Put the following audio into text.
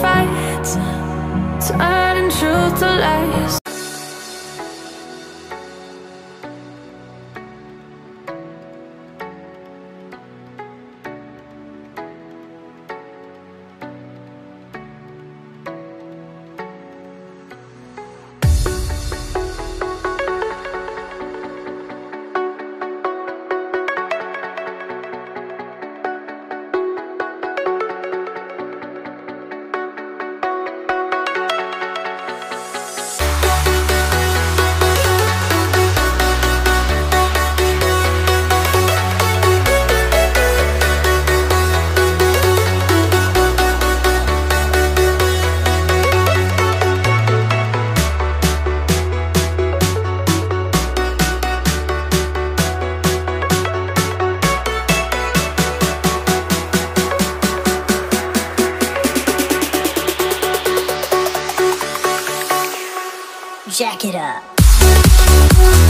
fights Turning truth to lies. jack it up.